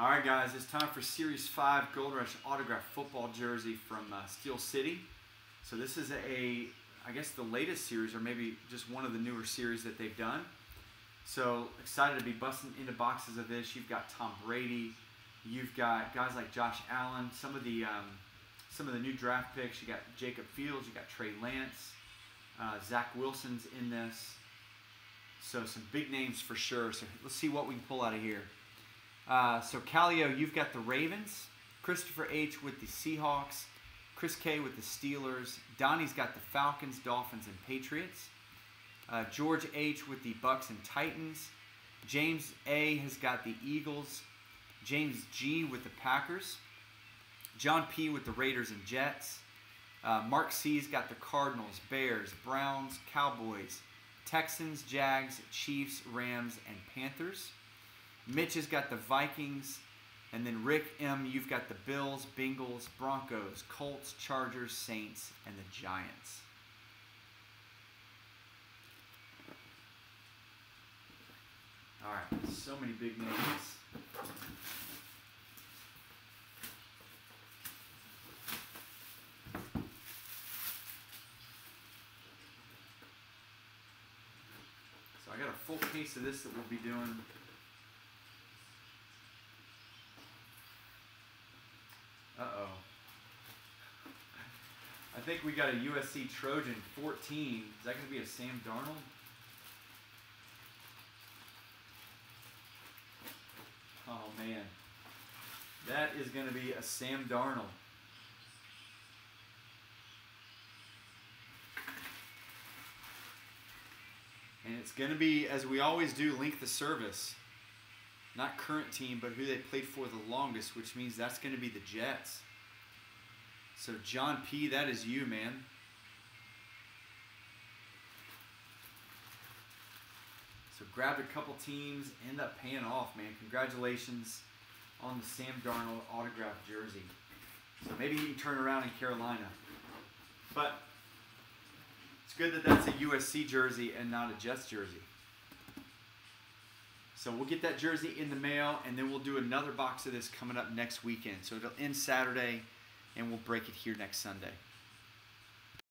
All right, guys, it's time for Series 5 Gold Rush autograph football jersey from uh, Steel City. So this is a, I guess the latest series, or maybe just one of the newer series that they've done. So excited to be busting into boxes of this. You've got Tom Brady, you've got guys like Josh Allen, some of the um, some of the new draft picks. You got Jacob Fields, you got Trey Lance, uh, Zach Wilson's in this. So some big names for sure. So let's see what we can pull out of here. Uh, so Calio, you've got the Ravens. Christopher H with the Seahawks. Chris K with the Steelers. Donnie's got the Falcons, Dolphins, and Patriots. Uh, George H with the Bucs and Titans. James A has got the Eagles. James G with the Packers. John P with the Raiders and Jets. Uh, Mark C's got the Cardinals, Bears, Browns, Cowboys, Texans, Jags, Chiefs, Rams, and Panthers. Mitch has got the Vikings. And then Rick M, you've got the Bills, Bengals, Broncos, Colts, Chargers, Saints, and the Giants. All right, so many big names. So I got a full case of this that we'll be doing Uh-oh. I think we got a USC Trojan 14. Is that going to be a Sam Darnold? Oh, man. That is going to be a Sam Darnold. And it's going to be, as we always do, link the service not current team, but who they played for the longest, which means that's going to be the Jets. So, John P., that is you, man. So, grabbed a couple teams, end up paying off, man. Congratulations on the Sam Darnold autograph jersey. So, maybe you can turn around in Carolina. But it's good that that's a USC jersey and not a Jets jersey. So we'll get that jersey in the mail, and then we'll do another box of this coming up next weekend. So it'll end Saturday, and we'll break it here next Sunday.